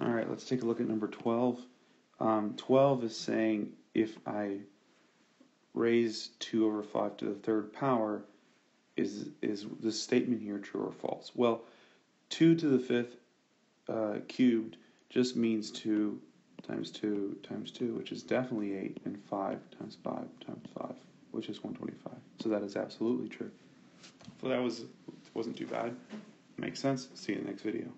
All right, let's take a look at number 12. Um, 12 is saying if I raise 2 over 5 to the third power, is, is the statement here true or false? Well, 2 to the fifth uh, cubed just means 2 times 2 times 2, which is definitely 8, and 5 times 5 times 5, which is 125. So that is absolutely true. So that was wasn't too bad. Makes sense. See you in the next video.